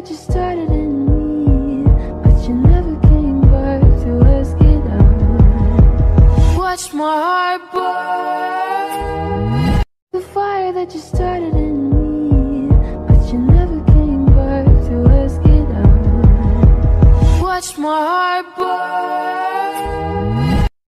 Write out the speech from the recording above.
that you started in me, but you never came back to ask it out. Watch my heart burn. The fire that you started in me, but you never came back to ask it out. Watch my heart burn.